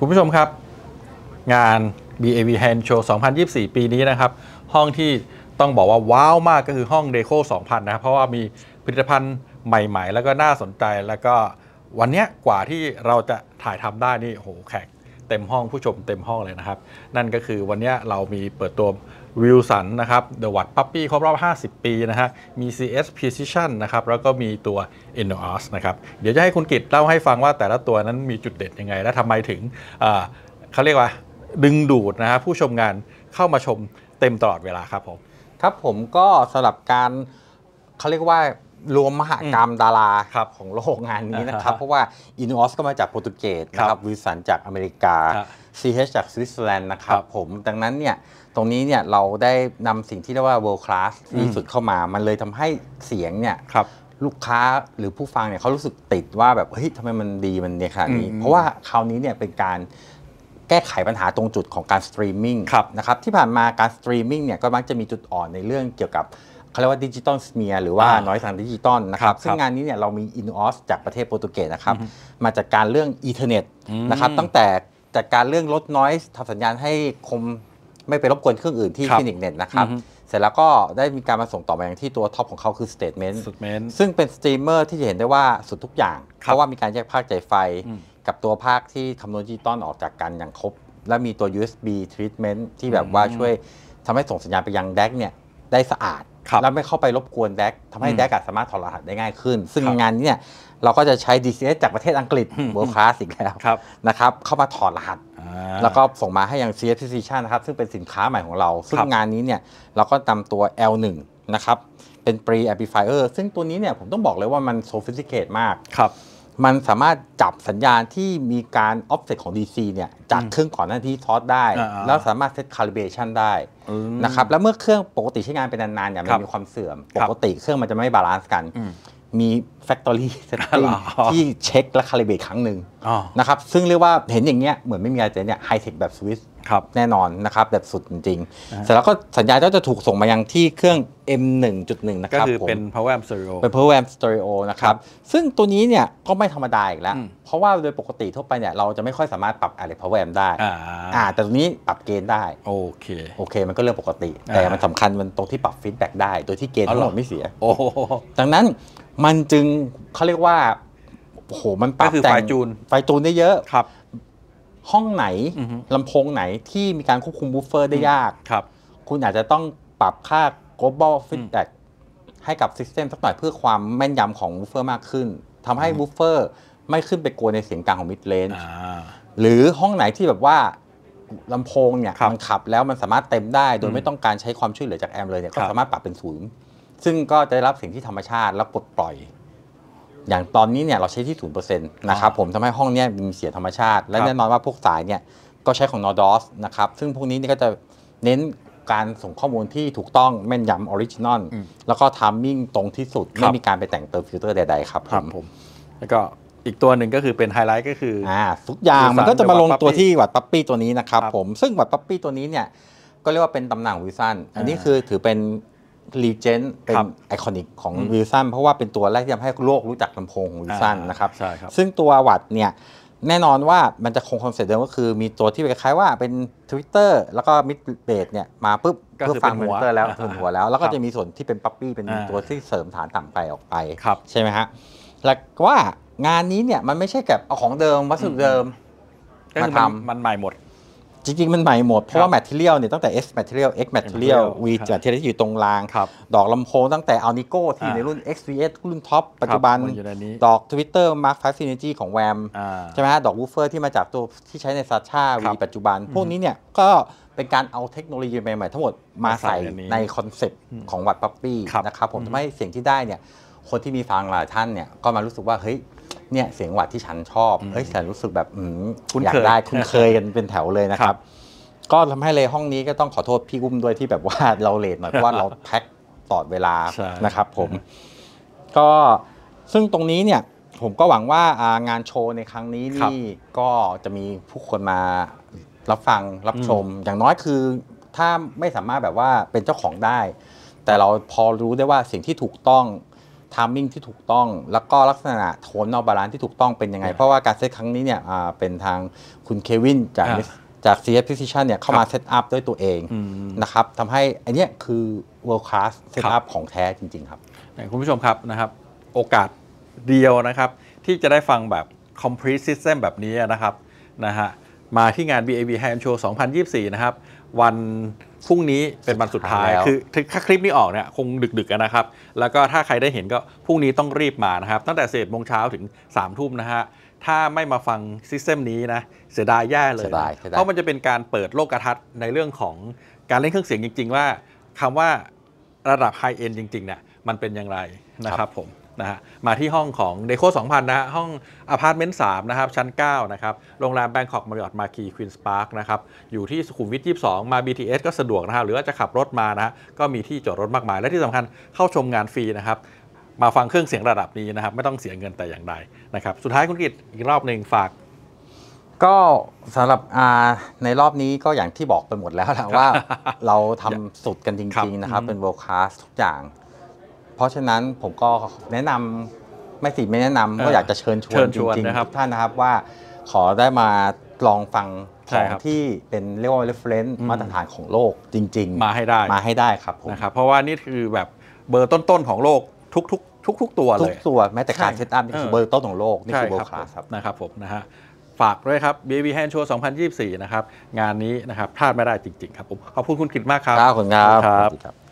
คุณผู้ชมครับ งาน BAV Hand Show 2024 ปีนี้นะครับ ห้องที่ต้องบอกว่าว้าวมากก็คือห้อง Deco 2000 นะครับ เพราะว่ามีผลิตภัณฑ์ใหม่ ๆ แล้วก็น่าสนใจแล้วก็วันนี้กว่าที่เราจะถ่ายทำได้นี่โหแขก เต็มห้องผู้ชมเต็มห้องเลยนะครับ นั่นก็คือวันนี้เรามีเปิดตัววิลสันนะครับ The Watt Puppy ครบรอบ 50 ปีนะฮะ มี CS Precision นะครับ แล้วก็มีตัว e n o s นะครับ เดี๋ยวจะให้คุณกิตเล่าให้ฟังว่าแต่ละตัวนั้นมีจุดเด่นยังไง และทำไมถึงเขาเรียกว่าดึงดูดนะฮะผู้ชมงานเข้ามาชมเต็มตลอดเวลาครับผม ครับผมก็สำหรับการเขาเรียกว่า รวมมหกรรมดาราครับของโลกงานนี้นะครับอ่าฮะเพราะว่าอินอสก็มาจากโปรตุเกสนะคครัรับบวิลสันจากอเมริกาครับ CH จากสวิตเซอร์แลนด์นะครัครับบผมดังนั้นเนี่ยตรงนี้เนี่ยเราได้นำสิ่งที่เรียกว่า world class ที่สุดเข้ามา มันเลยทำให้เสียงเนี่ยครับลูกค้าหรือผู้ฟังเนี่ยเขารู้สึกติดว่าแบบเฮ้ยทำไมมันดีมันเนี่ยขนาดนี้อืมเพราะว่าคราวนี้เนี่ยเป็นการแก้ไขปัญหาตรงจุดของการสตรีมมิ่งครับนะครับที่ผ่านมาการสตรีมมิ่งเนี่ยก็มักจะมีจุดอ่อนในเรื่องเกี่ยวกับ เขาเรียกว่า digital smear หรือว่าอ่า noise ทางดิจิตอลนะครัครับบซึ่งครับงานนี้เนี่ยเรามี Innuos จากประเทศโปรตุเกสนะครับ มาจัดการเรื่อง Ethernet อืมนะครับ ตั้งแต่จัดการเรื่องลด noise ทำสัญญาณให้คมไม่ไปรบกวนเครื่องอื่นที่ครับ PhoenixNET นะครับอือฮึเสร็จแล้วก็ได้มีการมาส่งต่อมาอย่างที่ตัวท็อปของเขาคือ Statement สุดเมนซึ่งเป็นสตรีมเมอร์ที่จะเห็นได้ว่าสุดทุกอย่างครับเพราะว่ามีการแยกภาคจ่ายไฟอืมกับตัวภาคที่คำนวณดิจิตอลออกจากกันอย่างครบ และมีตัว USB treatment ที่แบบว่าช่วยทำให้ส่งสัญญาณไปยัง DAC เนี่ยได้สะอาดครับ แล้วไม่เข้าไปรบกวน DAC ทำให้อืม DAC สามารถถอดรหัสได้ง่ายขึ้น ซึ่งครับงานนี้เนี่ยเราก็จะใช้ DCS จากประเทศอังกฤษอืม World Class อีกแล้วครับนะครับเข้ามาถอดรหัสอ่าแล้วก็ส่งมาให้ยัง CH Precision นะครับซึ่งเป็นสินค้าใหม่ของเรา ซึ่งครับงานนี้เนี่ยเราก็นำตัว L1 นะครับเป็น pre amplifier ซึ่งตัวนี้เนี่ยผมต้องบอกเลยว่ามัน sophisticated มากครับ มันสามารถจับสัญญาณที่มีการ offset ของ DC เนี่ยจากเครื่องก่อนหน้าที่ทอสได้ อ่าๆแล้วสามารถ set calibration ได้อืมนะครับแล้วเมื่อเครื่องปกติใช้งานเป็นนานๆเนี่ยมัครันบมีความเสื่อม คปรับกติเครื่องมันจะไม่ balance กัน อืมมี factory setting เหรอที่เช็คและ calibrate ครั้งหนึ่งอ๋อ นะครับซึ่งเรียกว่าเห็นอย่างเงี้ยเหมือนไม่มีอะไรแต่เนี่ยไฮเทคแบบสวิส ครับแน่นอนนะครับแบบสุดจริงอ่าๆเสร็จแล้วก็สัญญาณก็จะถูกส่งมายังที่เครื่อง M1.1 นะก็ครับคือผมเป็น power amp stereo เป็น Power Amp Stereo นะครับ ซึ่งตัวนี้เนี่ยก็ไม่ธรรมดาอีกแล้วอืมเพราะว่าโดยปกติทั่วไปเนี่ยเราจะไม่ค่อยสามารถปรับอะไร Power Amp ได้อ่าอ่าแต่ตัวนี้ปรับ gain ได้ โอเคโอเค มันก็เรื่องปกติอ่าแต่มันสำคัญมันตรงที่ปรับ feedback ได้ โดยที่ gain อ๋อเหรอทั้งหมดไม่เสียโอ้โหดังนั้นมันจึงเขาเรียกว่าโอ้โหมันปรับก็คือแต่ง fine tune fine tune ได้เยอะครับ ห้องไหนอือฮึลำโพงไหนที่มีการควบคุมบูฟเฟอร์ได้ยากครับ คุณอาจจะต้องปรับค่า global feedback ให้กับ system สักหน่อยเพื่อความแม่นยำของบูฟเฟอร์มากขึ้นทำให้บูฟเฟอร์ไม่ขึ้นไปกวนในเสียงกลางของ mid range อ่าหรือห้องไหนที่แบบว่าลำโพงเนี่ยครับมันขับแล้วมันสามารถเต็มได้โดอืยมไม่ต้องการใช้ความช่วยเหลือจากแอมป์เลยเนี่ยครับก็สามารถปรับเป็นศูนย์ซึ่งก็จะได้รับเสียงที่ธรรมชาติและปลดปล่อย อย่างตอนนี้เนี่ยเราใช้ที่ศูนย์เปอร์เซ็นต์นะครับผมทำให้ห้องเนี้ยมีเสียงธรรมชาติ และครับแน่นอนว่าพวกสายเนี่ยก็ใช้ของ Nordost นะครับซึ่งพวกนี้เนี่ยก็จะเน้นการส่งข้อมูลที่ถูกต้องแม่นยำ original อืมแล้วก็ timing ตรงที่สุดครัไม่มีการไปแต่งเติมฟิลเตอร์ใดๆครับครับผมผมแล้วก็อีกตัวหนึ่งก็คือเป็นไฮไลท์ก็คือออ่าทุกอย่างคือมันก็จะมาลงตัววัด Puppy ที่วัดปั๊ปปี้ตัวนี้นะครับครับผมซึ่ง WATT Puppy ตัวนี้เนี่ยก็เรียกว่าเป็นตำนานของวิลสันอันนี้อ่าคือถือเป็น legend เป็นครับ iconic ของอืมวิลสันเพราะว่าเป็นตัวแรกที่ทำให้โลกรู้จักลำโพงของวิลสันอ่านนะครับใช่ครับซึ่งตัววัดเนี่ยแน่นอนว่ามันจะคง concept เดิมก็คือมีตัวที่คล้ายๆว่าเป็น Twitter แล้วก็มิดเบสเนี่ยมาปุ๊บก็คือเพื่อฟังเป็นหัว Twitter แล้วอ่าถึงหัวแล้ว แล้วก็ครับจะมีส่วนที่เป็น Puppy เป็นอ่าตัวที่เสริมฐานต่ำไปออกไปครับใช่ไหมฮะแล้วว่างานนี้เนี่ยมันไม่ใช่แบบเอาของเดิมวัสดุเดิมก็คือมามันทำมันใหม่หมด จริงๆ มันใหม่หมด เพราะว่า material เนี่ยตั้งแต่ S material X material material V ครับ material ที่อยู่ตรงรางครับดอกลำโพงตั้งแต่ a l n i c o ที่อยู่ในอ่ารุ่น XVS รุ่นท็อปปัจจุบันมันอยู่ในนี้ดอก tweeter Mark 5 Synergy ของ WAMM อ่าใช่ไหมฮะดอกวูฟเฟอร์ที่มาจากตัวที่ใช้ใน Sasha V ครับปัจจุบัน พวกนี้เนี่ยก็เป็นการเอาเทคโนโลยีใหม่ๆ ทั้งหมดมามาใส่ใส่อันนี้ใน concept ของ WATT Puppy ครับนะครับผมอืมทำให้เสียงที่ได้เนี่ยคนที่มีฟังหลายท่านเนี่ยก็มารู้สึกว่าเฮ้ย เนี่ยเสียงหวัดที่ฉันชอบเฮ้ยฉันรู้สึกแบบอืมคุ้นอยาเคกยได้คุ้นเคยกันเป็นแถวเลยนะคครัรับบก็ทำให้เลยห้องนี้ก็ต้องขอโทษพี่อุ้มด้วยที่แบบว่าเราเลทหน่อยเพราะว่าเราแพ็คตลอดเวลาใช่นะครับผม ก็ซึ่งตรงนี้เนี่ยผมก็หวังว่าอ่างานโชว์ในครั้งนี้ครับนี่ก็จะมีผู้คนมารับฟังรับชม อย่างน้อยคือถ้าไม่สามารถแบบว่าเป็นเจ้าของได้ แต่เราพอรู้ได้ว่าสิ่งที่ถูกต้อง timing ที่ถูกต้อง แล้วก็ลักษณะ tonal balance ที่ถูกต้องเป็นยังไงครับเพราะว่าการเซตครั้งนี้เนี่ยอ่าเป็นทางคุณเควินจากอ่าจาก CS Precision เนี่ยเข้ามาครับ setup ด้วยตัวเองอืมนะครับทำให้อันเนี้ยคือ world class setup ครับของแท้จริง ๆ ครับเนี่ยคุณผู้ชมครับนะครับ โอกาสเดียวนะครับ ที่จะได้ฟังแบบ complete system แบบนี้นะครับนะฮะมาที่งาน BAV Hi-End Show 2024 นะครับ วัน พรุ่งนี้เป็นวันสุดท้ายสุดท้ายแล้วคือถ้าคลิปนี้ออกเนี่ยคงดึกๆกันนะครับ แล้วก็ถ้าใครได้เห็นก็พรุ่งนี้ต้องรีบมานะครับ ตั้งแต่สิบโมงเช้าถึงสามทุ่มนะฮะถ้าไม่มาฟัง system นี้นะเสียดายแย่เลยเสียดายนะเสียดายเพราะมันจะเป็นการเปิดโลกทัศน์ในเรื่องของการเล่นเครื่องเสียงจริง ๆ ว่าคำว่าระดับ hi-end จริงๆเนี่ยมันเป็นอย่างไรนะครับผม นะฮะมาที่ห้องของ Deco2000 นะฮะห้องอพาร์ตเมนต์3นะครับ ชั้น 9 นะครับ โรงแรม Bangkok Marriott Marquis Queen's Park นะครับ อยู่ที่สุขุมวิท 22 มา BTS ก็สะดวกนะฮะหรือว่าจะขับรถมานะฮะก็มีที่จอดรถมากมาย และที่สำคัญเข้าชมงานฟรีนะครับมาฟังเครื่องเสียงระดับนี้นะครับ ไม่ต้องเสียเงินแต่อย่างใดนะครับ สุดท้ายคุณกิตอีกรอบหนึ่งฝากก็สำหรับอ่าในรอบนี้ก็อย่างที่บอกไปหมดแล้วแหละว่าเราทำสุดกันจครับริง ๆ นะครับอืมเป็น world class ทุกอย่าง เพราะฉะนั้นผมก็แนะนำไม่สิไม่แนะนำก็อยากจะเชิญชวเชินญจชวนริงนะครับๆทุกท่านนะครับว่าขอได้มาลองฟังขใช่ครับที่เป็นเรียกว่า reference อืมมาตรฐานของโลกจริง ๆ มาให้ได้มาให้ได้ครับผมนะครับเพราะว่านี่คือแบบเบอร์ต้นๆของโลกทุกๆทุกๆตัวเลยทุกตัวแม้แต่การใช่ setup นี่คือเออเบอร์ต้นของโลก นี่คือใช่ world ครับ class ครับนะครับผมนะฮะฝากด้วยครับ BAV Hi-End Show 2024 นะครับ งานนี้นะครับพลาดไม่ได้จริง ๆ ครับผมขอบคุณคุณกิตมากครับครับขอบคุณครับครับสวัสดีครับ